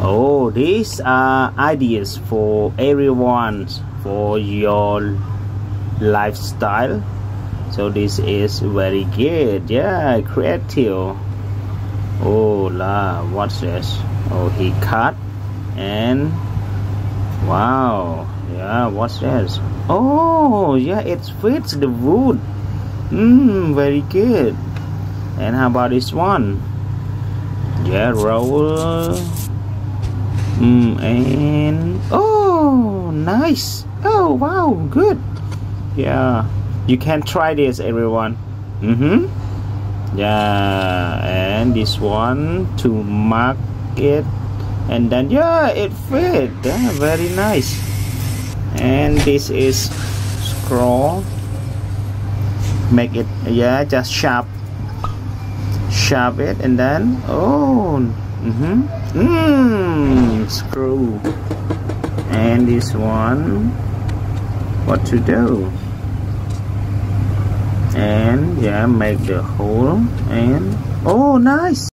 oh these are ideas for everyone for your lifestyle. So this is very good. Yeah creative. Oh la what's this. Oh he cut and wow. Yeah what's this. Oh yeah it fits the wood. Mm, very good. And how about this one? Yeah roll mm, and oh nice. Oh wow good. Yeah you can try this everyone. Mm-hmm. Yeah and this one to mark it and then yeah it fit. Yeah, very nice. And this is scroll. Make it yeah just sharp sharp it and then oh mm-hmm. Mm, screw. And this one. What to do? And yeah make the hole. And oh nice